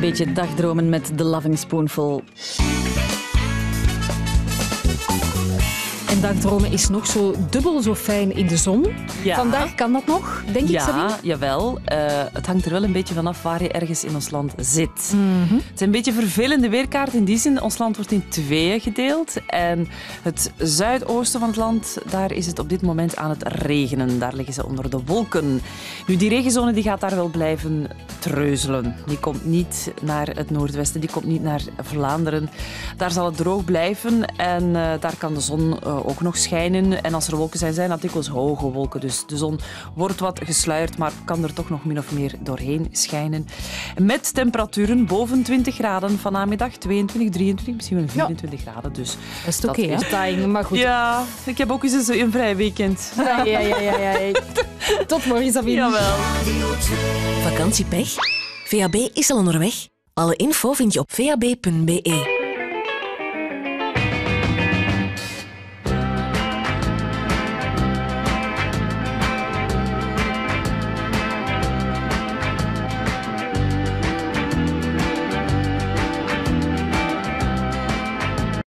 beetje dagdromen met The Loving Spoonful. En dagdromen is nog zo dubbel zo fijn in de zon. Ja. Vandaag kan dat nog, denk ik, Sabine? Ja, jawel. Eh, het hangt er wel een beetje vanaf waar je ergens in ons land zit. Mhm. Het is een beetje een vervelende weerkaart in die zin. Ons land wordt in tweeën gedeeld. En het zuidoosten van het land, daar is het op dit moment aan het regenen. Daar liggen ze onder de wolken. Nu, die regenzone die gaat daar wel blijven treuzelen. Die komt niet naar het noordwesten, die komt niet naar Vlaanderen. Daar zal het droog blijven en eh, daar kan de zon eh, ook nog schijnen. En als er wolken zijn, zijn dat dikwijls hoge wolken. Dus de zon wordt wat gesluierd, maar kan er toch nog min of meer doorheen schijnen. Met temperaturen boven 20 graden van namiddag, 22, 23, misschien wel 24 graden. Dus Dat is oké, maar goed. Ja, ik heb ook eens een, een vrij weekend. Ja, ja, ja, ja, ja. Tot morgen, Sabine. Jawel. Vakantiepech? VAB is al onderweg. Alle info vind je op vab.be.